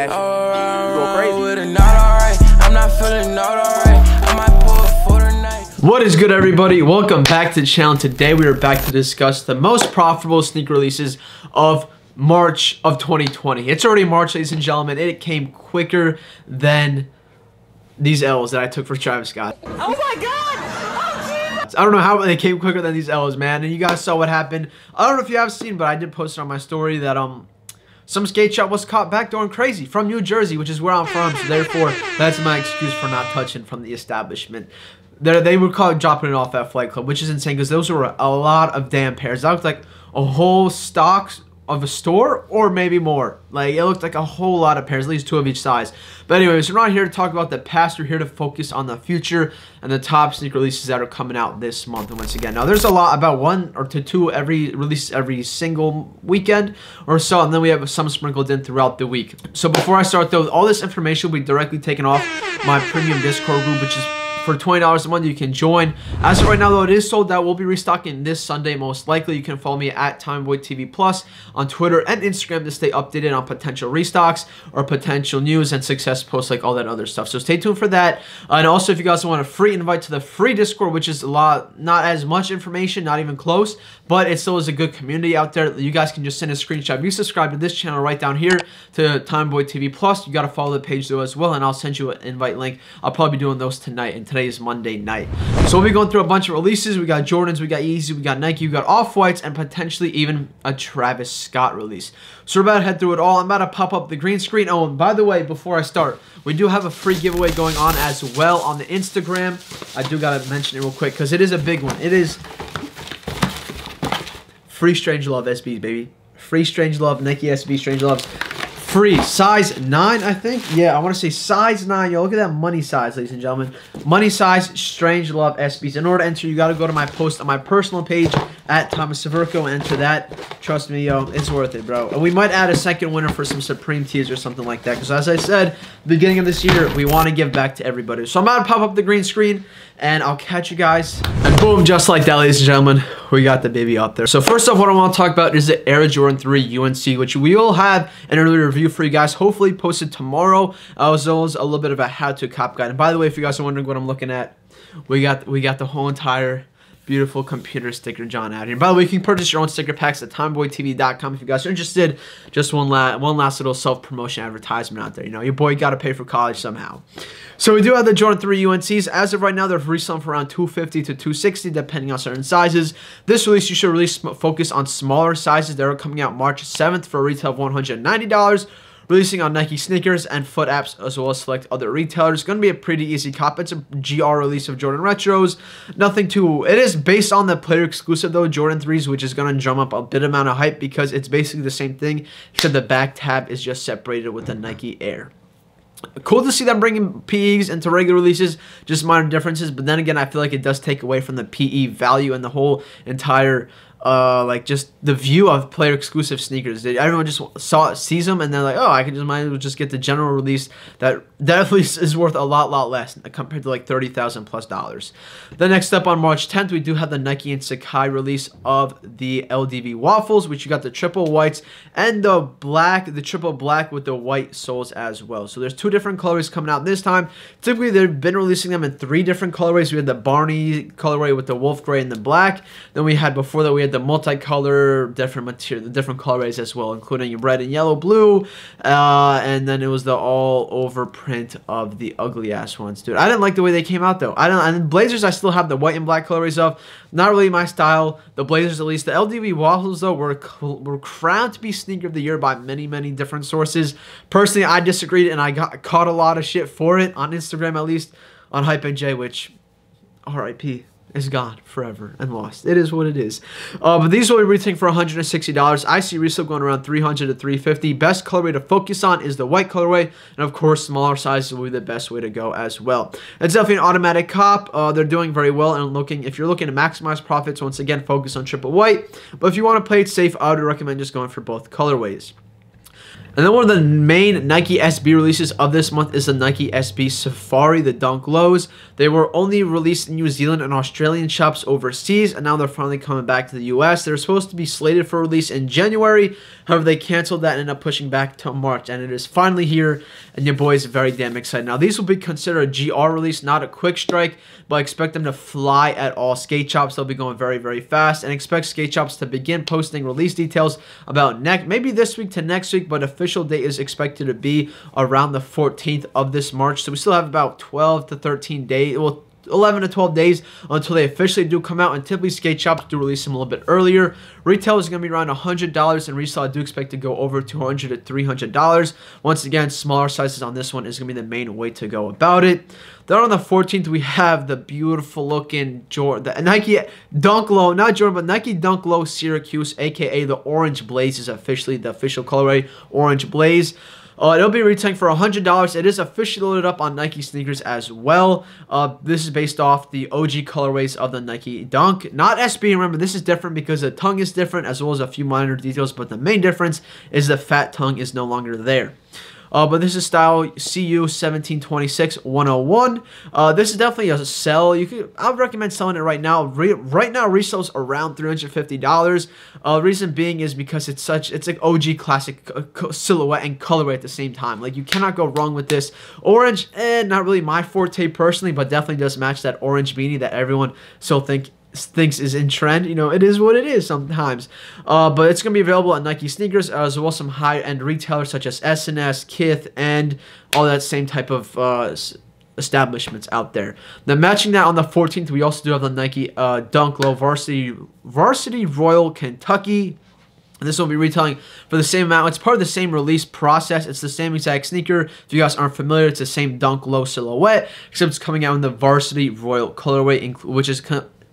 action. Go crazy. I'm not feeling not alright. I might pull for tonight. What is good, everybody? Welcome back to the channel. Today, we are back to discuss the most profitable sneaker releases of March of 2020. It's already March, ladies and gentlemen. It came quicker than these L's that I took for Travis Scott. Oh my god! Oh I don't know how they came quicker than these L's, man. And you guys saw what happened. I don't know if you have seen, but I did post it on my story that um some skate shop was caught backdooring crazy from New Jersey, which is where I'm from. So therefore, that's my excuse for not touching from the establishment. They're, they were caught dropping it off at Flight Club, which is insane because those were a lot of damn pairs. That was like a whole stock of a store or maybe more. Like it looked like a whole lot of pairs, at least two of each size. But anyways, we're not here to talk about the past. We're here to focus on the future and the top sneaker releases that are coming out this month. And once again, now there's a lot about one or to two every release every single weekend or so, and then we have some sprinkled in throughout the week. So before I start though, all this information will be directly taken off my premium Discord group, which is for $20 a month you can join. As of right now though it is sold out. We'll be restocking this sunday most likely. You can follow me at TommyBoyTV plus on twitter and instagram to stay updated on potential restocks or potential news and success posts like all that other stuff. So stay tuned for that. And also if you guys want a free invite to the free discord which is a lot not as much information not even close but it still is a good community out there. You guys can just send a screenshot. If you subscribe to this channel right down here to TommyBoyTV plus you got to follow the page though as well and i'll send you an invite link. I'll probably be doing those tonight and today is Monday night. So we'll be going through a bunch of releases. We got Jordans, we got Yeezy, we got Nike, we got Off-Whites, and potentially even a Travis Scott release. So we're about to head through it all. I'm about to pop up the green screen. Oh, and by the way, before I start, we do have a free giveaway going on as well on the Instagram. I do got to mention it real quick because it is a big one. It is free Strange Love SBs, baby. Free Strange Love, Nike SB Strange Loves free. Size 9, I think. Yeah, I want to say size 9. Yo, look at that money size, ladies and gentlemen. Money size, Strange Love SBs. In order to enter, you got to go to my post on my personal page at Tomas Cvercko and enter that. Trust me, yo, it's worth it, bro. And we might add a second winner for some Supreme tees or something like that. Because as I said, beginning of this year, we want to give back to everybody. So I'm about to pop up the green screen and I'll catch you guys. And boom, just like that, ladies and gentlemen, we got the baby up there. So first off, what I want to talk about is the Air Jordan 3 UNC, which we will have an early review for you guys, hopefully posted tomorrow, as well as a little bit of a how-to cop guide. And by the way, if you guys are wondering what I'm looking at, we got we got the whole entire beautiful computer sticker John out here. By the way, you can purchase your own sticker packs at tommyboytv.com if you guys are interested. Just one last one last little self-promotion advertisement out there. You know, your boy got to pay for college somehow. So we do have the Jordan 3 UNCs. As of right now, they're reselling for around 250 to 260 depending on certain sizes. This release, you should really focus on smaller sizes. They're coming out March 7th for a retail of $190 releasing on Nike sneakers and foot apps as well as select other retailers. Going to be a pretty easy cop. It's a GR release of Jordan Retros. Nothing too... It is based on the player exclusive though, Jordan 3s, which is going to drum up a bit amount of hype because it's basically the same thing, except the back tab is just separated with the Nike Air. Cool to see them bringing PEs into regular releases, just minor differences. But then again, I feel like it does take away from the PE value and the whole entire uh, like just the view of player exclusive sneakers. Everyone just saw sees them and they're like, oh, I can just might as well just get the general release that definitely is worth a lot, lot less compared to like thirty thousand plus dollars. The next up on March 10th, we do have the Nike and Sacai release of the LDV waffles, which you got the triple whites and the black, the triple black with the white soles as well. So there's two different colorways coming out this time. Typically, they've been releasing them in three different colorways. We had the Barney colorway with the wolf gray and the black. Then we had before that we had the multicolor, different material, the different colorways as well, including red and yellow, blue, uh, and then it was the all over print of the ugly ass ones, dude. I didn't like the way they came out though. I don't. And Blazers, I still have the white and black colorways of. Not really my style. The Blazers, at least, the LDV waffles though were were crowned to be sneaker of the year by many many different sources. Personally, I disagreed and I got caught a lot of shit for it on Instagram at least on Hype which R.I.P is gone forever and lost. It is what it is. Uh, but these will be retailing for $160. I see resale going around 300 to 350 Best colorway to focus on is the white colorway. And of course, smaller sizes will be the best way to go as well. It's definitely an automatic cop. Uh, they're doing very well. And looking, if you're looking to maximize profits, once again, focus on triple white. But if you want to play it safe, I would recommend just going for both colorways. And then one of the main Nike SB releases of this month is the Nike SB Safari, the Dunk Lows. They were only released in New Zealand and Australian shops overseas, and now they're finally coming back to the US. They're supposed to be slated for release in January. However, they canceled that and ended up pushing back to March, and it is finally here, and your boy is very damn excited. Now, these will be considered a GR release, not a quick strike, but expect them to fly at all skate shops. They'll be going very, very fast, and expect skate shops to begin posting release details about next, maybe this week to next week, but official date is expected to be around the 14th of this March. So we still have about 12 to 13 days. Well, 11 to 12 days until they officially do come out. And typically skate shops do release them a little bit earlier. Retail is going to be around $100 and resale i do expect to go over 200 to $300 once again smaller sizes on this one is going to be the main way to go about it. Then on the 14th we have the beautiful looking jordan the nike dunk low not jordan but nike dunk low syracuse aka the orange blaze is officially the official colorway orange blaze uh, it'll be retailing for $100. It is officially loaded up on Nike sneakers as well. Uh, this is based off the OG colorways of the Nike Dunk. Not SB, remember, this is different because the tongue is different as well as a few minor details, but the main difference is the fat tongue is no longer there. Uh, but this is style CU 1726 101. Uh, this is definitely a sell. You could I would recommend selling it right now. Re right now resales around $350. Uh, reason being is because it's such it's like OG classic silhouette and colorway at the same time. Like you cannot go wrong with this. Orange, eh, not really my forte personally, but definitely does match that orange beanie that everyone still think thinks is in trend. You know, it is what it is sometimes. Uh, but it's going to be available at Nike sneakers as well as some high-end retailers such as S&S, Kith, and all that same type of uh, establishments out there. Now, matching that on the 14th, we also do have the Nike uh, Dunk Low Varsity Varsity Royal Kentucky. This will be retailing for the same amount. It's part of the same release process. It's the same exact sneaker. If you guys aren't familiar, it's the same Dunk Low silhouette, except it's coming out in the Varsity Royal colorway, which is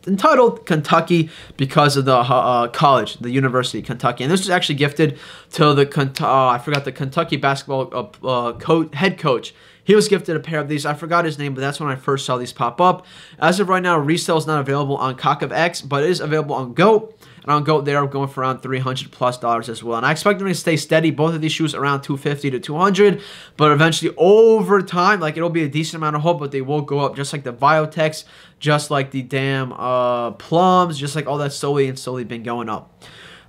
entitled Kentucky because of the uh, college, the University of Kentucky. And this was actually gifted to the, uh, I forgot the Kentucky basketball uh, uh, head coach. He was gifted a pair of these. I forgot his name, but that's when I first saw these pop up. As of right now, resale is not available on StockX, but it is available on GOAT. And on GOAT, they are going for around 300 plus dollars as well. And I expect them to stay steady. Both of these shoes around 250 to 200. But eventually, over time, like it'll be a decent amount of hope, but they will go up just like the Viotechs, just like the damn uh, Plums, just like all that slowly and slowly been going up.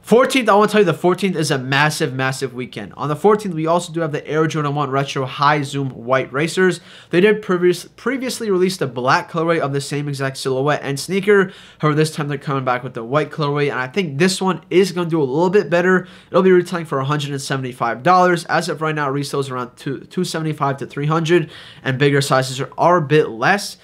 14th, I want to tell you the 14th is a massive, massive weekend. On the 14th, we also do have the Air Jordan 1 Retro High Zoom White Racers. They did previous, previously release the black colorway of the same exact silhouette and sneaker. However, this time they're coming back with the white colorway, and I think this one is going to do a little bit better. It'll be retailing for $175. As of right now, resale is around two, 275 to 300 and bigger sizes are, are a bit less.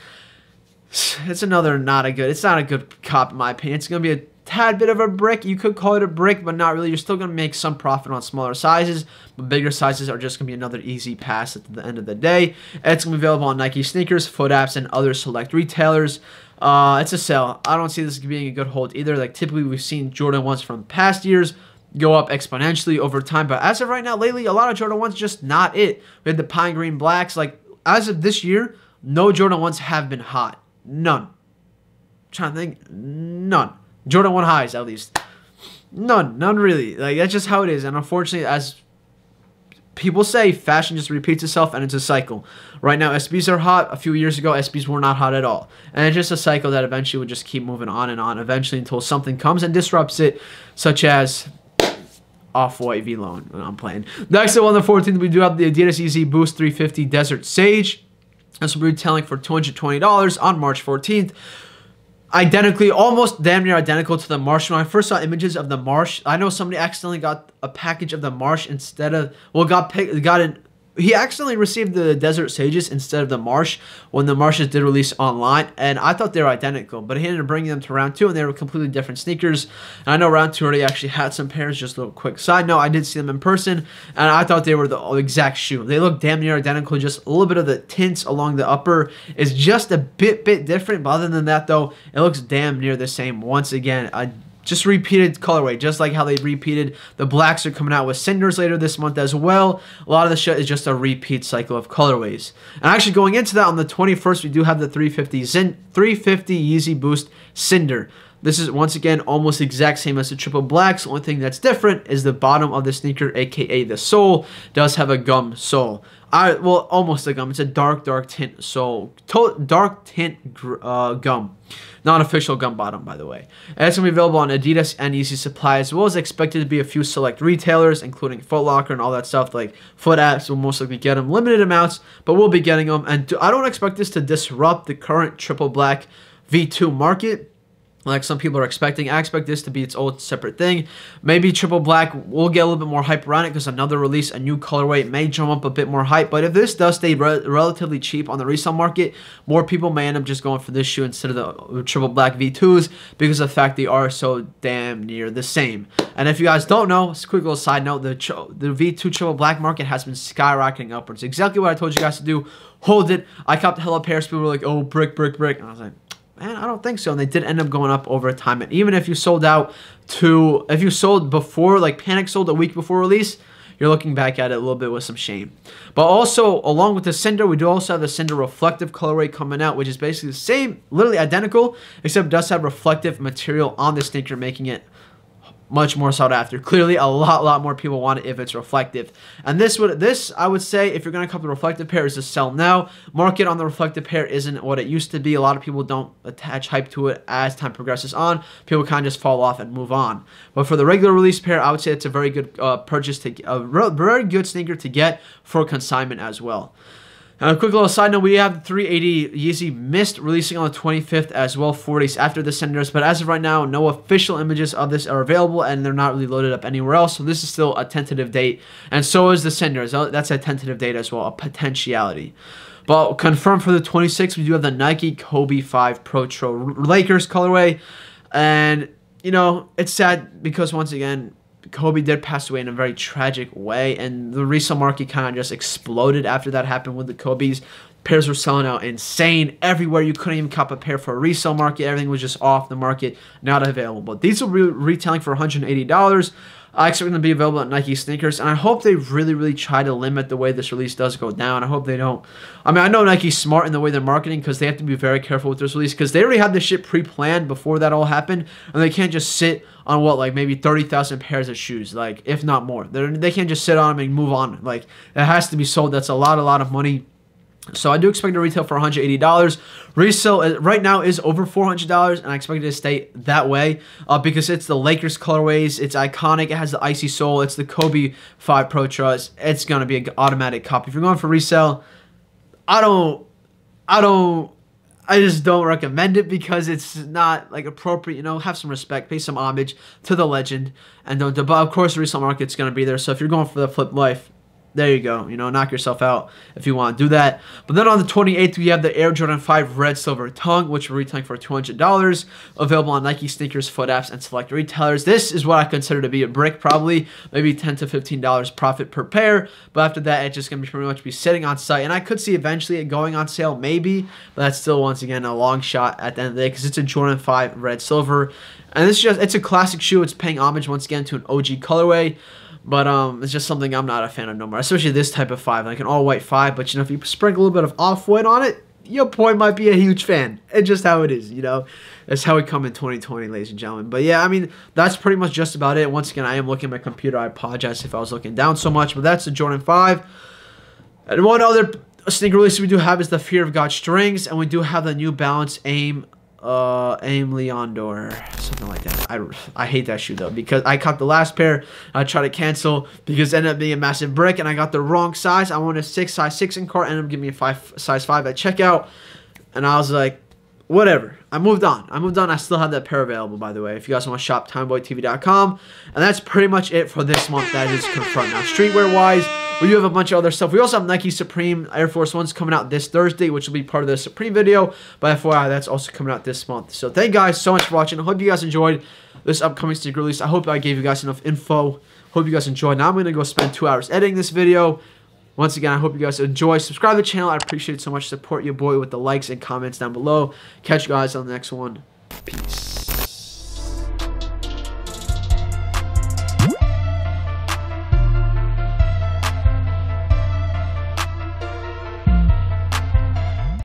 It's another not a good, it's not a good cop in my opinion. It's going to be a tad bit of a brick. You could call it a brick, but not really. You're still going to make some profit on smaller sizes, but bigger sizes are just going to be another easy pass at the end of the day. It's going to be available on Nike sneakers, foot apps, and other select retailers. Uh, it's a sell. I don't see this being a good hold either. Like typically we've seen Jordan 1s from past years go up exponentially over time, but as of right now, lately, a lot of Jordan 1s just not it. We had the pine green blacks. Like as of this year, no Jordan 1s have been hot. None. I'm trying to think. None. Jordan 1 highs, at least. None. None really. Like, that's just how it is. And unfortunately, as people say, fashion just repeats itself and it's a cycle. Right now, SBs are hot. A few years ago, SBs were not hot at all. And it's just a cycle that eventually would just keep moving on and on, eventually until something comes and disrupts it, such as Off-White V-Lone. I'm playing. Next up on the 14th, we do have the Adidas Yeezy Boost 350 Desert Sage. This will be retailing for $220 on March 14th identically, almost damn near identical to the Marsh. When I first saw images of the Marsh, I know somebody accidentally got a package of the Marsh instead of well, got picked, got an he accidentally received the Desert Sages instead of the Marsh when the Marshes did release online, and I thought they were identical, but he ended up bringing them to round two, and they were completely different sneakers. And I know round two already actually had some pairs. Just a little quick side note: I did see them in person, and I thought they were the exact shoe. They look damn near identical. Just a little bit of the tints along the upper is just a bit bit different, but other than that, though, it looks damn near the same. Once again, I just repeated colorway, just like how they repeated. The blacks are coming out with cinders later this month as well. A lot of the shit is just a repeat cycle of colorways. And actually going into that on the 21st, we do have the 350 Zen 350 Yeezy Boost Cinder. This is once again almost exact same as the triple blacks. The only thing that's different is the bottom of the sneaker, aka the sole, does have a gum sole. I well almost a gum. It's a dark, dark tint sole, to, dark tint uh, gum, not official gum bottom, by the way. And it's gonna be available on Adidas and Yeezy Supply, as well as expected to be a few select retailers, including Foot Locker and all that stuff. Like Foot Apps will most likely get them limited amounts, but we'll be getting them. And I don't expect this to disrupt the current triple black V2 market like some people are expecting. I expect this to be its own separate thing. Maybe triple black will get a little bit more hype around it because another release, a new colorway may drum up a bit more hype. But if this does stay re relatively cheap on the resale market, more people may end up just going for this shoe instead of the uh, triple black V2s because of the fact they are so damn near the same. And if you guys don't know, a quick little side note, the, the V2 triple black market has been skyrocketing upwards. Exactly what I told you guys to do. Hold it. I copped hella pairs. People were like, oh, brick, brick, brick. And I was like, Man, I don't think so. And they did end up going up over time. And even if you sold out to, if you sold before, like Panic sold a week before release, you're looking back at it a little bit with some shame. But also, along with the Cinder, we do also have the Cinder Reflective colorway coming out, which is basically the same, literally identical, except does have reflective material on the sneaker, making it much more sought after. Clearly, a lot, lot more people want it if it's reflective. And this would, this I would say, if you're gonna cop the reflective pair, is to sell now. Market on the reflective pair isn't what it used to be. A lot of people don't attach hype to it as time progresses on. People kind of just fall off and move on. But for the regular release pair, I would say it's a very good uh, purchase to a very good sneaker to get for consignment as well. A quick little side note, we have the 380 Yeezy Mist releasing on the 25th as well, four days after the Cinders. But as of right now, no official images of this are available, and they're not really loaded up anywhere else. So this is still a tentative date, and so is the Cinders. Uh, that's a tentative date as well, a potentiality. But confirmed for the 26th, we do have the Nike Kobe 5 Pro Tro Lakers colorway. And, you know, it's sad because once again, Kobe did pass away in a very tragic way, and the resale market kind of just exploded after that happened with the Kobe's. Pairs were selling out insane everywhere. You couldn't even cop a pair for a resale market. Everything was just off the market, not available. These be retailing for $180. I expect them to be available at Nike sneakers, and I hope they really, really try to limit the way this release does go down. I hope they don't. I mean, I know Nike's smart in the way they're marketing because they have to be very careful with this release because they already had this shit pre-planned before that all happened, and they can't just sit on what like maybe thirty thousand pairs of shoes, like if not more. They they can't just sit on them and move on. Like it has to be sold. That's a lot, a lot of money so I do expect to retail for $180. Resale uh, right now is over $400, and I expect it to stay that way uh, because it's the Lakers colorways. It's iconic. It has the icy sole. It's the Kobe 5 Pro Trust. It's gonna be an automatic copy. If you're going for resale, I don't, I don't, I just don't recommend it because it's not like appropriate. You know, have some respect, pay some homage to the legend, and don't. But of course, the resale market's gonna be there. So if you're going for the flip life, there you go. You know, knock yourself out if you want to do that. But then on the 28th, we have the Air Jordan 5 Red Silver Tongue, which we're for $200. Available on Nike sneakers, foot apps, and select retailers. This is what I consider to be a brick, probably maybe 10 to $15 profit per pair. But after that, it's just going to pretty much be sitting on site. And I could see eventually it going on sale, maybe. But that's still, once again, a long shot at the end of the day because it's a Jordan 5 Red Silver. And this is just, it's a classic shoe. It's paying homage, once again, to an OG colorway. But um, it's just something I'm not a fan of no more, especially this type of five, like an all white five. But you know, if you sprinkle a little bit of off white on it, your boy might be a huge fan. It's just how it is, you know. That's how we come in 2020, ladies and gentlemen. But yeah, I mean, that's pretty much just about it. Once again, I am looking at my computer. I apologize if I was looking down so much, but that's the Jordan 5. And one other sneaker release we do have is the Fear of God strings, and we do have the New Balance Aim uh, Aim Leon Dore, something like that. I, I hate that shoe though because I caught the last pair. I tried to cancel because it ended up being a massive brick and I got the wrong size. I wanted a six size six in cart, ended up giving me a five size five at checkout, and I was like, whatever. I moved on. I moved on. I still have that pair available, by the way. If you guys want to shop, tommyboytv.com. And that's pretty much it for this month. That is confirmed. Now, streetwear-wise, we do have a bunch of other stuff. We also have Nike Supreme Air Force Ones coming out this Thursday, which will be part of the Supreme video. But FYI, that's also coming out this month. So thank you guys so much for watching. I hope you guys enjoyed this upcoming sneaker release. I hope I gave you guys enough info. Hope you guys enjoyed. Now I'm going to go spend two hours editing this video. Once again, I hope you guys enjoy. Subscribe to the channel. I appreciate it so much. Support your boy with the likes and comments down below. Catch you guys on the next one. Peace.